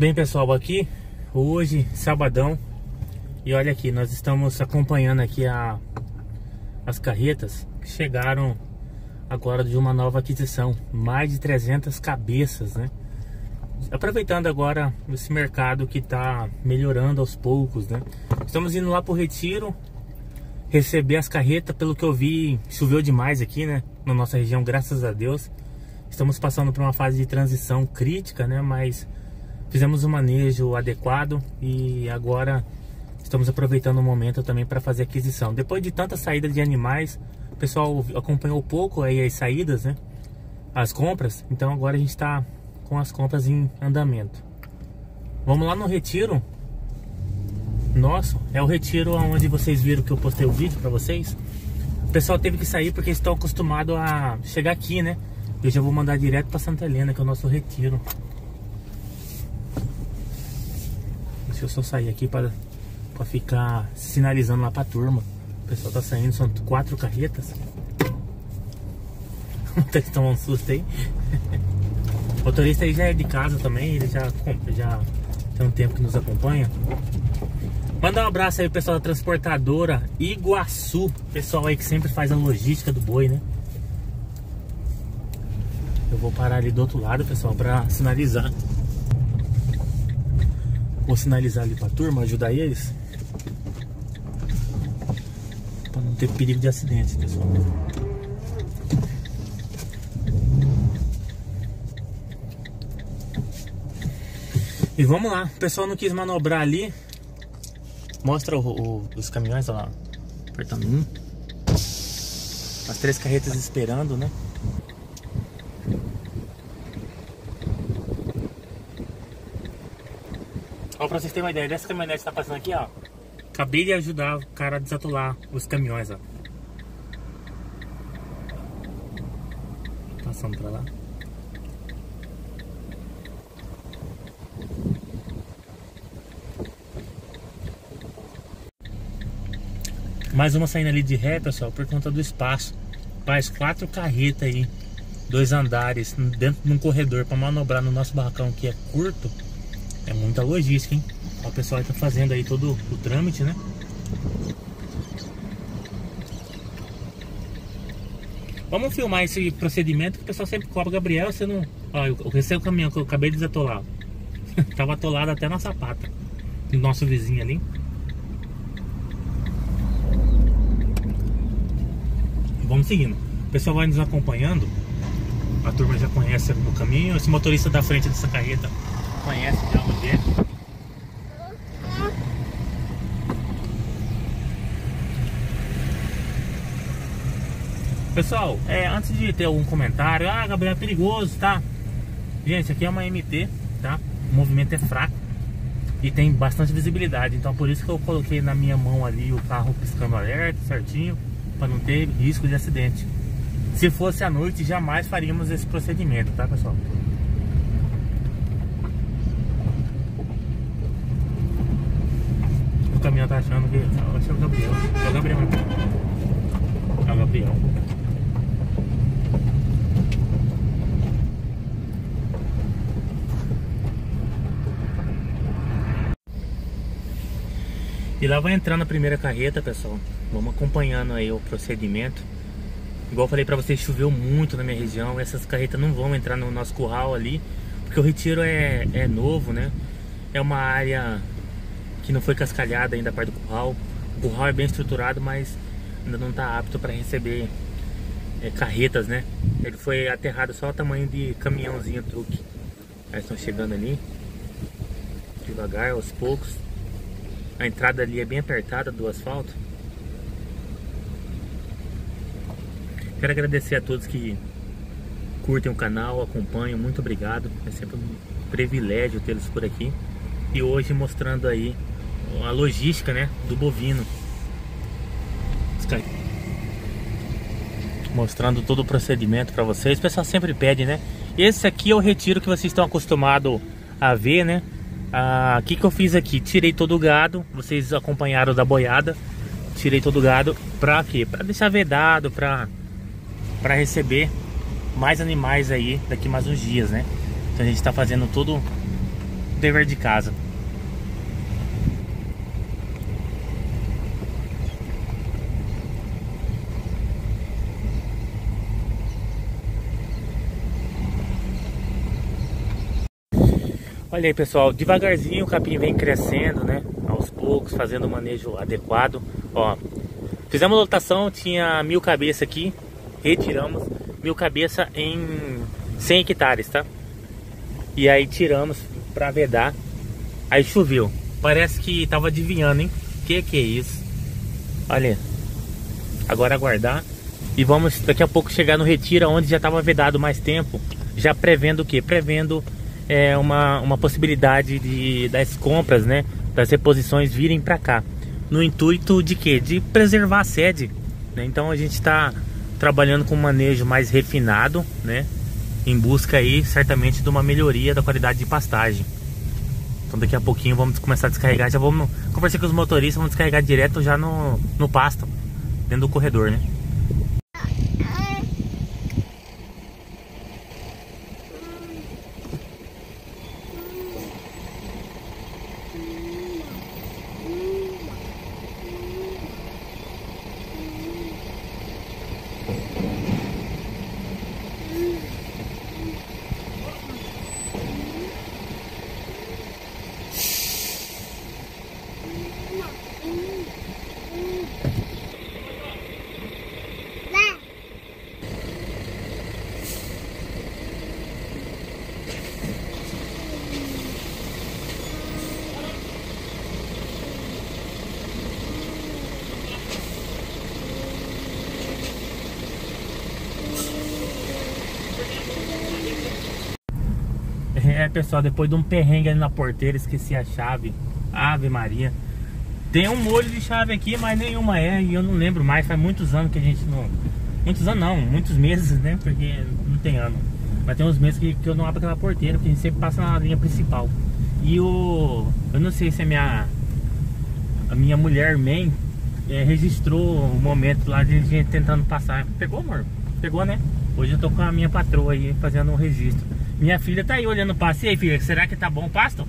Bem pessoal, aqui hoje, sabadão E olha aqui, nós estamos acompanhando aqui a, as carretas Que chegaram agora de uma nova aquisição Mais de 300 cabeças, né? Aproveitando agora esse mercado que está melhorando aos poucos, né? Estamos indo lá pro Retiro Receber as carretas, pelo que eu vi, choveu demais aqui, né? Na nossa região, graças a Deus Estamos passando por uma fase de transição crítica, né? Mas fizemos um manejo adequado e agora estamos aproveitando o momento também para fazer aquisição. Depois de tanta saída de animais, o pessoal acompanhou pouco aí as saídas, né? As compras. Então agora a gente está com as compras em andamento. Vamos lá no retiro. Nosso, é o retiro onde vocês viram que eu postei o vídeo para vocês. O pessoal teve que sair porque estão acostumados a chegar aqui, né? Eu já vou mandar direto para Santa Helena, que é o nosso retiro. Deixa eu só sair aqui para ficar sinalizando lá para a turma. O pessoal tá saindo, são quatro carretas. Tem que tomar um susto aí. O motorista aí já é de casa também, ele já, já tem um tempo que nos acompanha. Manda um abraço aí pro pessoal da transportadora Iguaçu. Pessoal aí que sempre faz a logística do boi, né? Eu vou parar ali do outro lado, pessoal, para sinalizar. Vou sinalizar ali pra turma, ajudar eles. Pra não ter perigo de acidentes, pessoal. E vamos lá, o pessoal não quis manobrar ali. Mostra o, o, os caminhões, olha lá. Apertando um. As três carretas esperando, né? Pra vocês terem uma ideia, dessa caminhonete que tá passando aqui, ó. Acabei de ajudar o cara a desatolar os caminhões, ó. Passando pra lá. Mais uma saindo ali de ré, pessoal, por conta do espaço. Faz quatro carretas aí, dois andares, dentro de um corredor para manobrar no nosso barracão que é curto. É muita logística, hein? O pessoal está fazendo aí todo o trâmite, né? Vamos filmar esse procedimento que o pessoal sempre cobra. Gabriel, você não... Ó, eu recebi o caminhão que eu acabei de desatolar. Tava atolado até na sapata. Do nosso vizinho ali. Vamos seguindo. O pessoal vai nos acompanhando. A turma já conhece o caminho. Esse motorista da frente dessa carreta conhece já onde é. Pessoal, é, antes de ter algum comentário, ah, Gabriel, é perigoso, tá? Gente, aqui é uma MT, tá? O movimento é fraco e tem bastante visibilidade, então por isso que eu coloquei na minha mão ali o carro piscando alerta certinho, para não ter risco de acidente. Se fosse à noite, jamais faríamos esse procedimento, tá, pessoal? O caminhão tá achando que. Acho que é o Gabriel. É o Gabriel. É o Gabriel. E lá vai entrando a primeira carreta, pessoal. Vamos acompanhando aí o procedimento. Igual eu falei pra vocês, choveu muito na minha região. Essas carretas não vão entrar no nosso curral ali. Porque o retiro é, é novo, né? É uma área que não foi cascalhada ainda a parte do curral. O curral é bem estruturado, mas ainda não está apto para receber é, carretas, né? Ele foi aterrado só o tamanho de caminhãozinho truque. Aí estão chegando ali, devagar, aos poucos. A entrada ali é bem apertada do asfalto. Quero agradecer a todos que curtem o canal, acompanham, muito obrigado. É sempre um privilégio tê-los por aqui. E hoje mostrando aí a logística né, do bovino. Mostrando todo o procedimento para vocês. O pessoal sempre pede, né? Esse aqui é o retiro que vocês estão acostumados a ver, né? Ah, o que, que eu fiz aqui? Tirei todo o gado. Vocês acompanharam da boiada. Tirei todo o gado. Pra quê? Pra deixar vedado, pra, pra receber mais animais aí daqui mais uns dias, né? Então a gente tá fazendo todo dever de casa. Olha aí pessoal, devagarzinho o capim vem crescendo, né? Aos poucos, fazendo o manejo adequado. Ó, fizemos a lotação, tinha mil cabeças aqui, retiramos mil cabeças em 100 hectares, tá? E aí tiramos pra vedar, aí choveu. Parece que tava adivinhando, hein? Que que é isso? Olha, agora aguardar e vamos daqui a pouco chegar no retiro onde já estava vedado mais tempo, já prevendo o que? Prevendo é, uma, uma possibilidade de, das compras, né? Das reposições virem para cá. No intuito de quê? De preservar a sede. Né? Então a gente está trabalhando com um manejo mais refinado, né? Em busca aí, certamente, de uma melhoria da qualidade de pastagem. Então daqui a pouquinho vamos começar a descarregar. Já vamos conversar com os motoristas, vamos descarregar direto já no, no pasto, dentro do corredor, né? É, pessoal, depois de um perrengue ali na porteira, esqueci a chave. Ave Maria. Tem um molho de chave aqui, mas nenhuma é. E eu não lembro mais. Faz muitos anos que a gente não. Muitos anos não, muitos meses, né? Porque não tem ano. Mas tem uns meses que, que eu não abro aquela porteira, porque a gente sempre passa na linha principal. E o. Eu não sei se a minha. A minha mulher mãe é, registrou o momento lá de gente tentando passar. Pegou, amor? Pegou, né? Hoje eu tô com a minha patroa aí fazendo um registro. Minha filha tá aí olhando o pasto. E aí, filha, será que tá bom o pasto?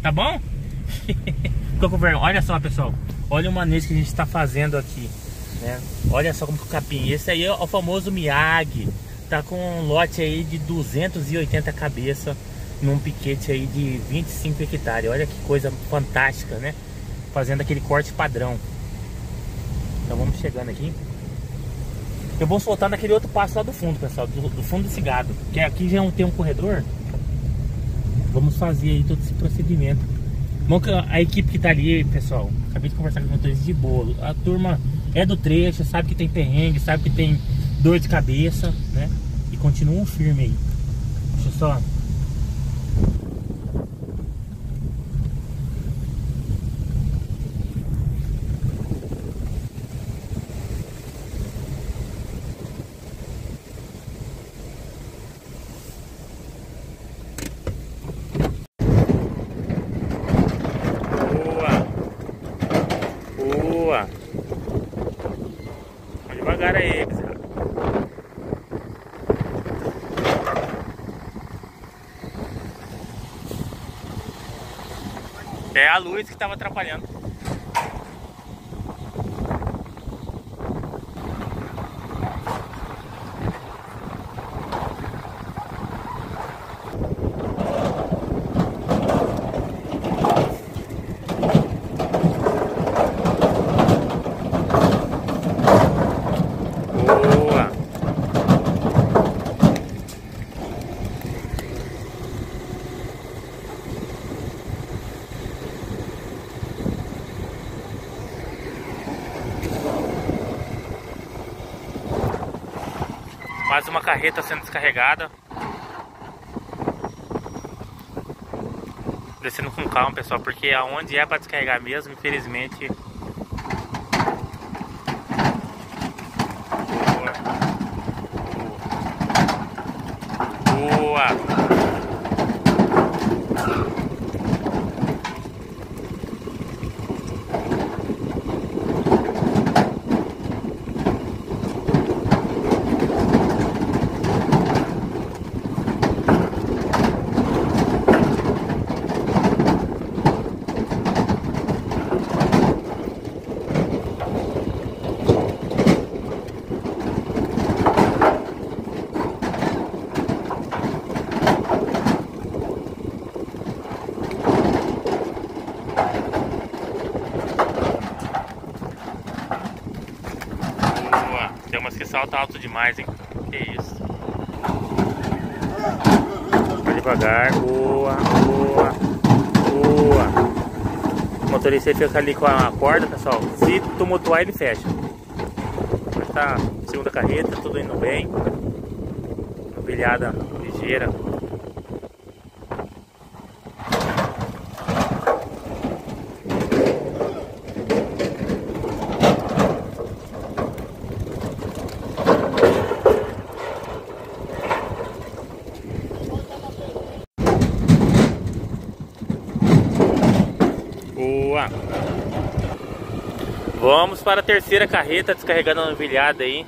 Tá bom? Ficou com vergonha. Olha só, pessoal. Olha o manejo que a gente tá fazendo aqui. Né? Olha só como que o capim. Esse aí é o famoso Miyagi. Tá com um lote aí de 280 cabeças num piquete aí de 25 hectares. Olha que coisa fantástica, né? Fazendo aquele corte padrão. Então vamos chegando aqui. Eu vou soltar naquele outro passo lá do fundo, pessoal, do, do fundo do cigado. Que aqui já tem um corredor. Vamos fazer aí todo esse procedimento. Bom, a equipe que tá ali, pessoal, acabei de conversar com os motoristas de bolo. A turma é do trecho, sabe que tem perrengue, sabe que tem dor de cabeça, né? E continuam firme aí. Deixa eu só devagar aí, É a luz que estava atrapalhando. Mais uma carreta sendo descarregada. Descendo com calma, pessoal, porque aonde é para descarregar mesmo, infelizmente. Boa. Boa. Demais, hein? Que isso. Vai devagar. Boa, boa, boa. O motorista fica ali com a corda, pessoal. Se tumultuar, ele fecha. Mas tá segunda carreta, tudo indo bem. Novilhada ligeira. Boa. Vamos para a terceira carreta descarregando a novilhada aí.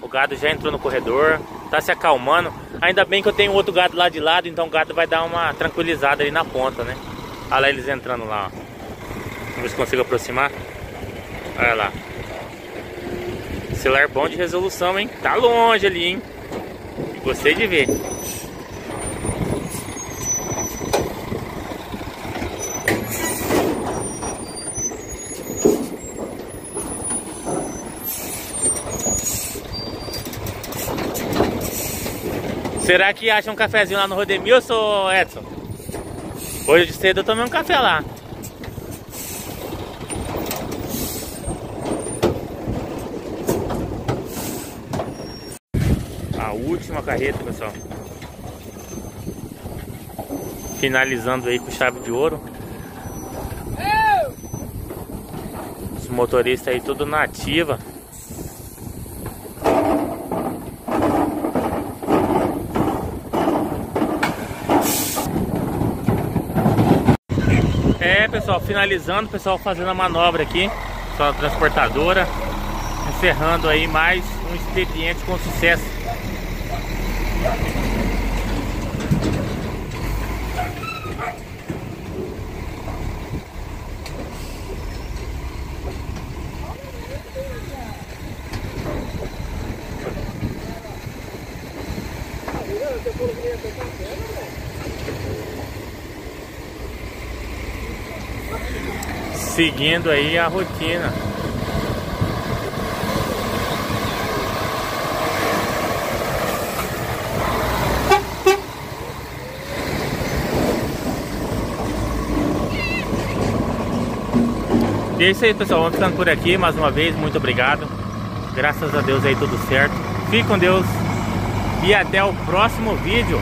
O gado já entrou no corredor, tá se acalmando. Ainda bem que eu tenho outro gado lá de lado, então o gado vai dar uma tranquilizada ali na ponta, né? Olha lá eles entrando lá, ó. Vamos ver se consigo aproximar. Olha lá. Celular bom de resolução, hein? Tá longe ali, hein? Gostei de ver. Será que acha um cafezinho lá no Rodemilson, Edson? Hoje de cedo eu tomei um café lá. A última carreta, pessoal. Finalizando aí com chave de ouro. Os motoristas aí tudo na ativa. É, pessoal, finalizando, pessoal fazendo a manobra aqui, só transportadora, encerrando aí mais um expediente com sucesso. Seguindo aí a rotina. E é isso aí, pessoal. Vamos ficando por aqui mais uma vez. Muito obrigado. Graças a Deus aí tudo certo. Fique com Deus. E até o próximo vídeo.